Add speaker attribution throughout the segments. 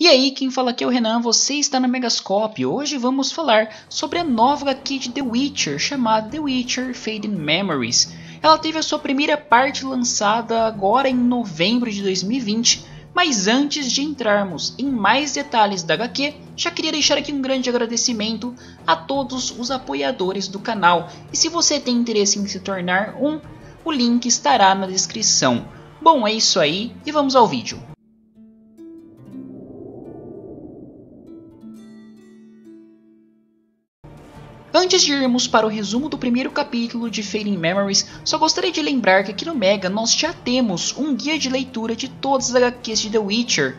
Speaker 1: E aí, quem fala aqui é o Renan, você está na Megascope. Hoje vamos falar sobre a nova HQ de The Witcher, chamada The Witcher Fading Memories. Ela teve a sua primeira parte lançada agora em novembro de 2020, mas antes de entrarmos em mais detalhes da HQ, já queria deixar aqui um grande agradecimento a todos os apoiadores do canal. E se você tem interesse em se tornar um, o link estará na descrição. Bom, é isso aí e vamos ao vídeo. Antes de irmos para o resumo do primeiro capítulo de Fading Memories, só gostaria de lembrar que aqui no Mega nós já temos um guia de leitura de todas as HQs de The Witcher.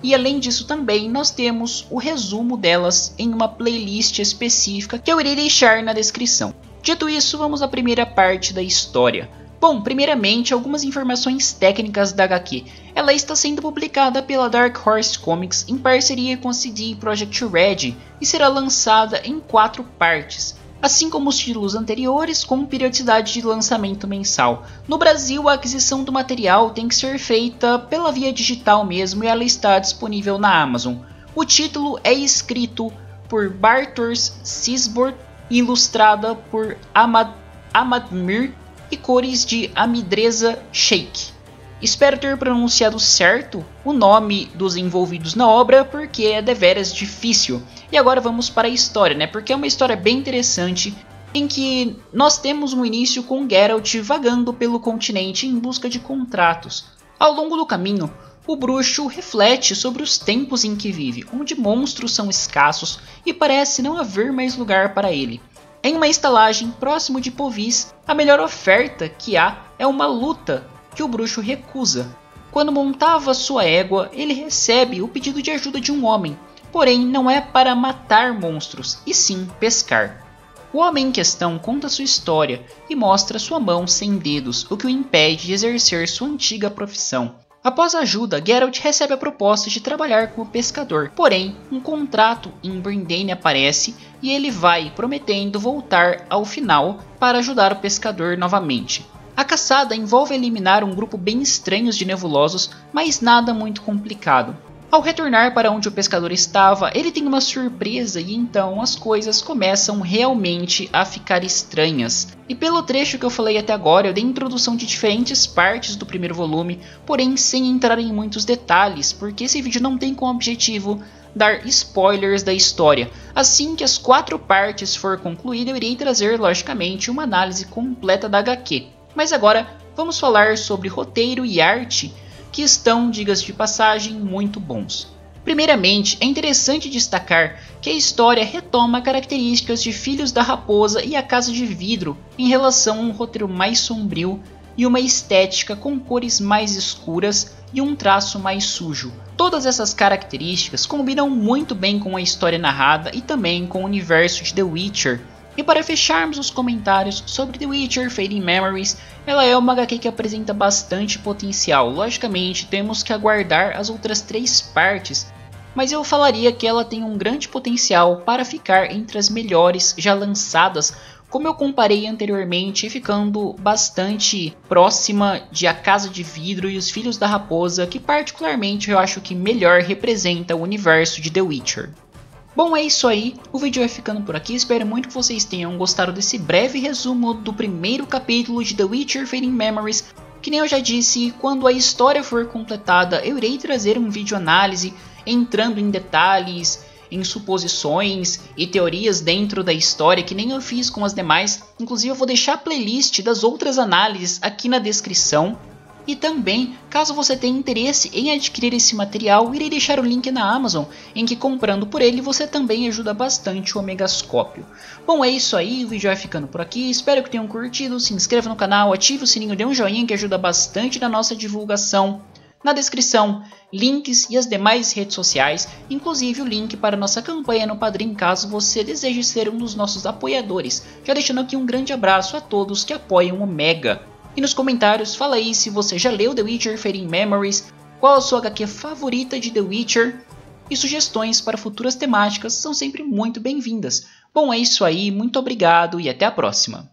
Speaker 1: E além disso também nós temos o resumo delas em uma playlist específica que eu irei deixar na descrição. Dito isso, vamos à primeira parte da história. Bom, primeiramente, algumas informações técnicas da HQ. Ela está sendo publicada pela Dark Horse Comics em parceria com a CD Projekt Red e será lançada em quatro partes, assim como os títulos anteriores, com periodicidade de lançamento mensal. No Brasil, a aquisição do material tem que ser feita pela via digital mesmo e ela está disponível na Amazon. O título é escrito por Bartosz Cisbor e ilustrada por Amad Amadmir e cores de Amidreza Sheikh. Espero ter pronunciado certo o nome dos envolvidos na obra, porque é deveras difícil. E agora vamos para a história, né? Porque é uma história bem interessante em que nós temos um início com Geralt vagando pelo continente em busca de contratos. Ao longo do caminho, o bruxo reflete sobre os tempos em que vive, onde monstros são escassos e parece não haver mais lugar para ele. Em uma estalagem próximo de Povis, a melhor oferta que há é uma luta que o bruxo recusa. Quando montava sua égua, ele recebe o pedido de ajuda de um homem, porém não é para matar monstros, e sim pescar. O homem em questão conta sua história e mostra sua mão sem dedos, o que o impede de exercer sua antiga profissão. Após a ajuda, Geralt recebe a proposta de trabalhar como pescador, porém, um contrato em Bryndane aparece e ele vai, prometendo voltar ao final para ajudar o pescador novamente. A caçada envolve eliminar um grupo bem estranhos de nebulosos, mas nada muito complicado. Ao retornar para onde o pescador estava, ele tem uma surpresa e então as coisas começam realmente a ficar estranhas. E pelo trecho que eu falei até agora, eu dei introdução de diferentes partes do primeiro volume, porém sem entrar em muitos detalhes, porque esse vídeo não tem como objetivo dar spoilers da história. Assim que as quatro partes for concluída, eu irei trazer, logicamente, uma análise completa da HQ. Mas agora, vamos falar sobre roteiro e arte que estão, digas de passagem, muito bons. Primeiramente, é interessante destacar que a história retoma características de Filhos da Raposa e A Casa de Vidro em relação a um roteiro mais sombrio e uma estética com cores mais escuras e um traço mais sujo. Todas essas características combinam muito bem com a história narrada e também com o universo de The Witcher, e para fecharmos os comentários sobre The Witcher Fading Memories, ela é uma HQ que apresenta bastante potencial. Logicamente, temos que aguardar as outras três partes, mas eu falaria que ela tem um grande potencial para ficar entre as melhores já lançadas, como eu comparei anteriormente, ficando bastante próxima de A Casa de Vidro e Os Filhos da Raposa, que particularmente eu acho que melhor representa o universo de The Witcher. Bom, é isso aí, o vídeo vai ficando por aqui, espero muito que vocês tenham gostado desse breve resumo do primeiro capítulo de The Witcher Fading Memories. Que nem eu já disse, quando a história for completada, eu irei trazer um vídeo análise, entrando em detalhes, em suposições e teorias dentro da história, que nem eu fiz com as demais. Inclusive eu vou deixar a playlist das outras análises aqui na descrição. E também, caso você tenha interesse em adquirir esse material, irei deixar o link na Amazon, em que comprando por ele você também ajuda bastante o Omegascópio. Bom, é isso aí, o vídeo vai ficando por aqui, espero que tenham curtido, se inscreva no canal, ative o sininho, dê um joinha que ajuda bastante na nossa divulgação. Na descrição, links e as demais redes sociais, inclusive o link para nossa campanha no Padrim caso você deseje ser um dos nossos apoiadores. Já deixando aqui um grande abraço a todos que apoiam o Mega. E nos comentários fala aí se você já leu The Witcher Fading Memories, qual a sua HQ favorita de The Witcher e sugestões para futuras temáticas são sempre muito bem-vindas. Bom, é isso aí, muito obrigado e até a próxima.